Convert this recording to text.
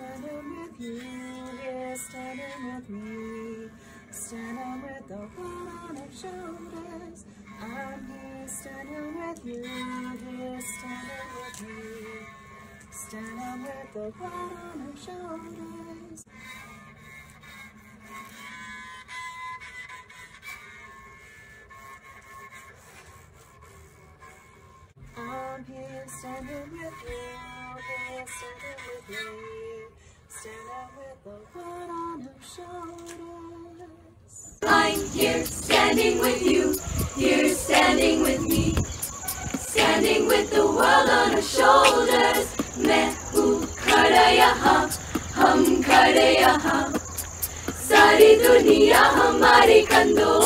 with you, here standing with me. Standing with the world on our shoulders. I'm here standing with you, here standing with me. Standing with the world on our shoulders. I'm here standing with you, here standing with me, I'm here standing with you, here standing with me, standing with the world on our shoulders. Mehu karaya hum, hum karaya sari duniya hamari kandon.